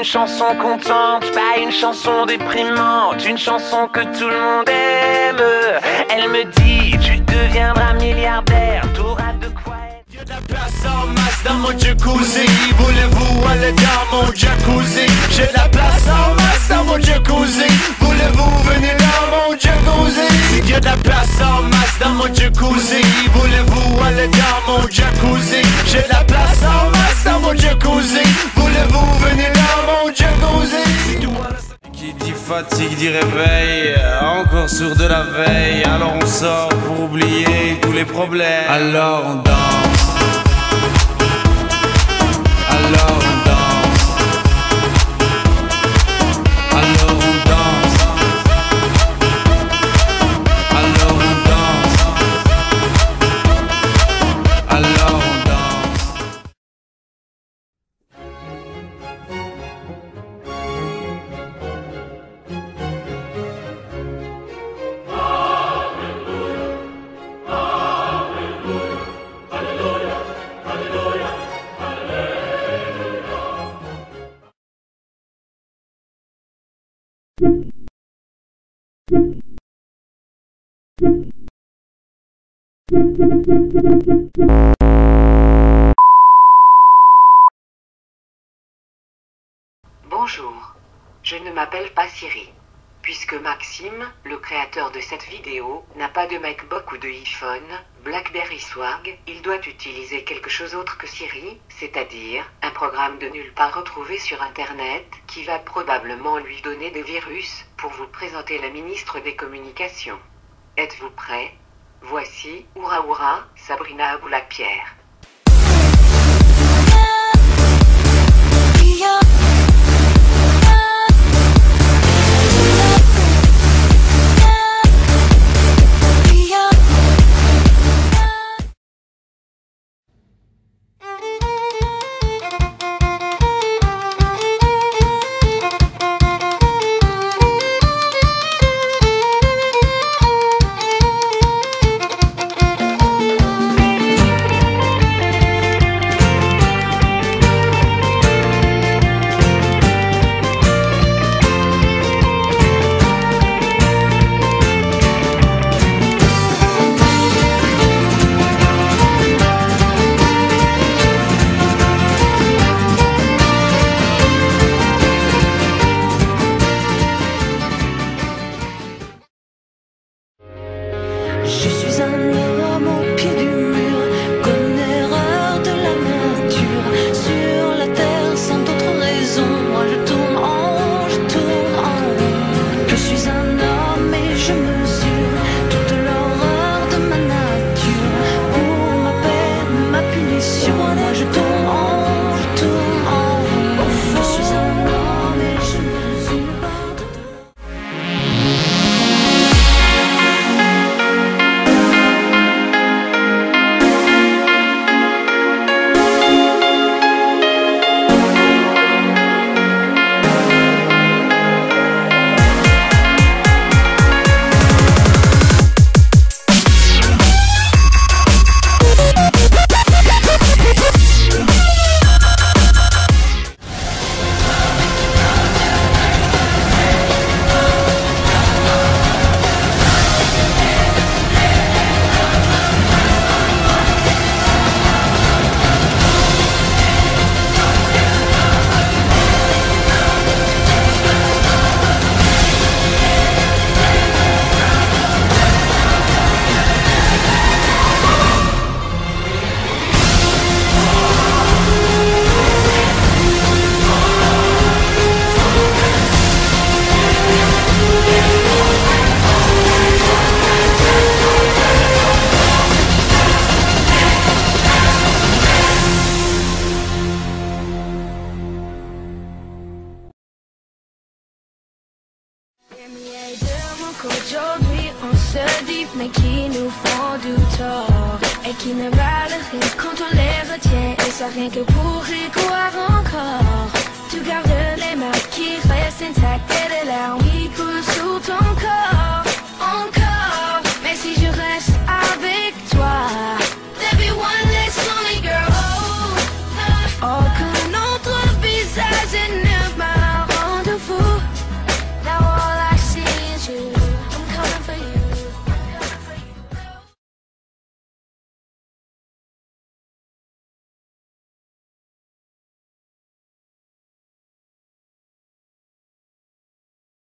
une chanson contente, pas une chanson déprimante, une chanson que tout le monde aime. Elle me dit, tu deviendras milliardaire, t'auras de quoi être. De la place en masse dans mon jacuzzi. Voulez-vous aller dans mon jacuzzi? J'ai la place en masse dans mon jacuzzi. Voulez-vous venir dans mon jacuzzi? Y'a de la place en masse dans mon jacuzzi. Voulez-vous aller dans mon jacuzzi? J'ai la place en masse dans mon jacuzzi Voulez-vous venir dans mon jacuzzi Qui dit fatigue dit réveil, encore sur de la veille. Alors on sort pour oublier tous les problèmes. Alors on danse. Alors Bonjour, je ne m'appelle pas Siri. Puisque Maxime, le créateur de cette vidéo, n'a pas de MacBook ou de iPhone, BlackBerry Swag, il doit utiliser quelque chose autre que Siri, c'est-à-dire un programme de nulle part retrouvé sur Internet, qui va probablement lui donner des virus, pour vous présenter la ministre des Communications. Êtes-vous prêt? Voici, Oura Oura, Sabrina Aboulak-Pierre. Je suis un qu'aujourd'hui on se dit mais qui nous font du tort? Et qui ne valent rien quand on les retient et ça rien que pour y croire encore. Tu gardes les mains qui restent intactes et les larmes qui coulent sous ton.